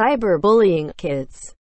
cyberbullying kids.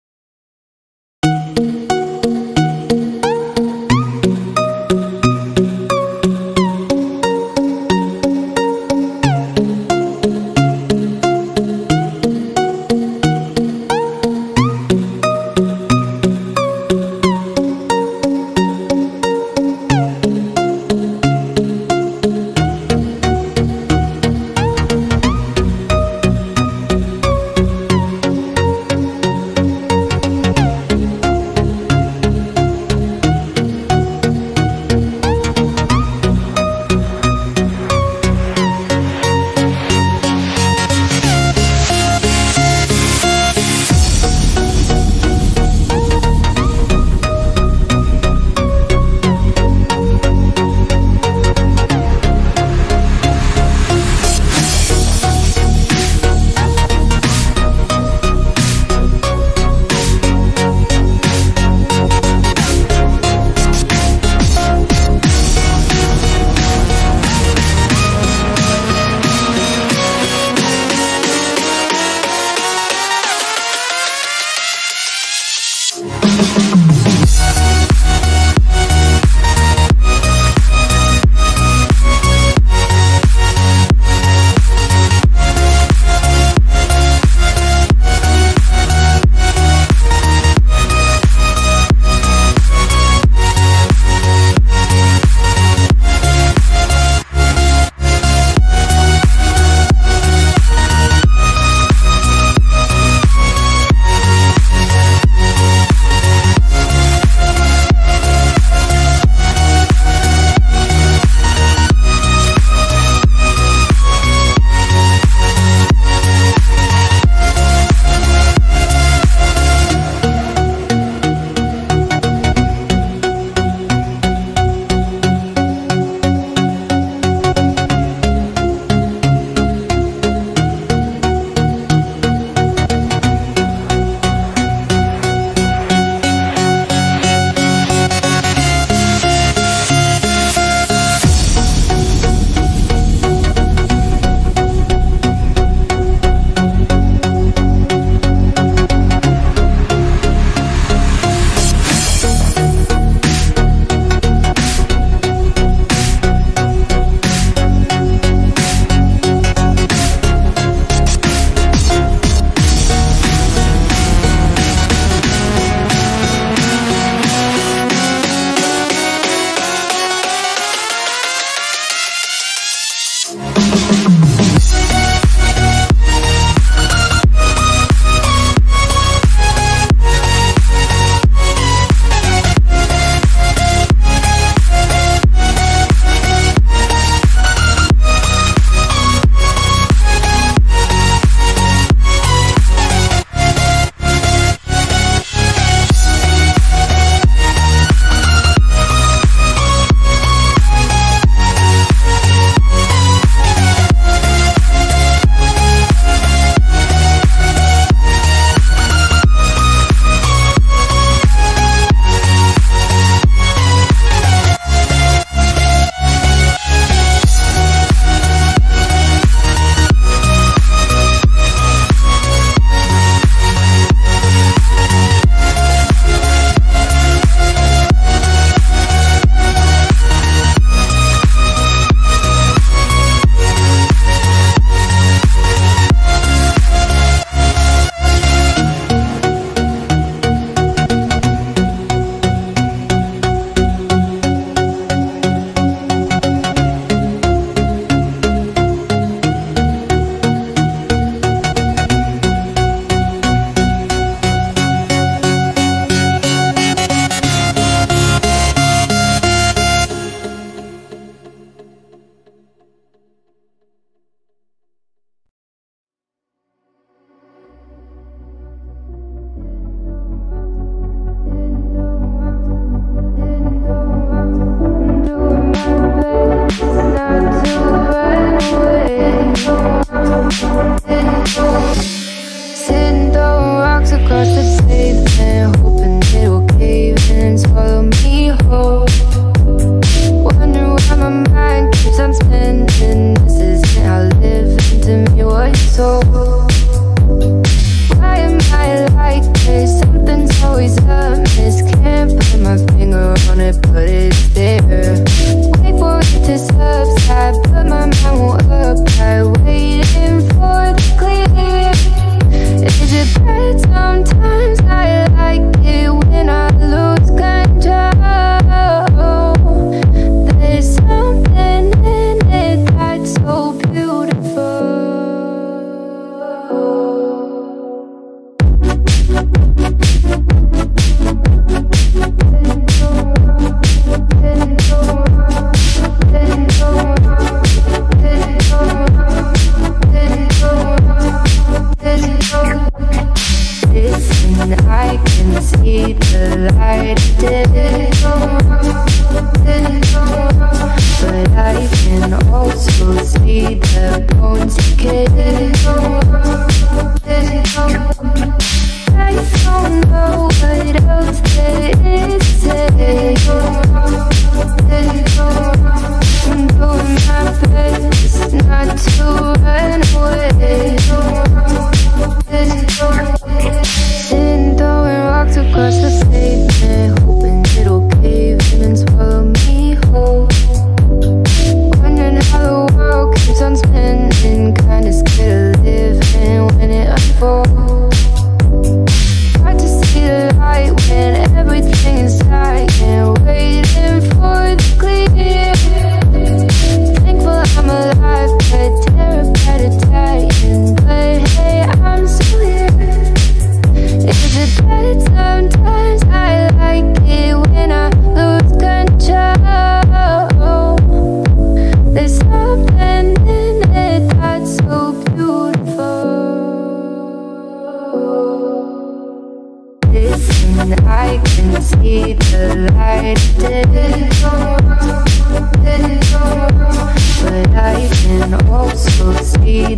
But I can also see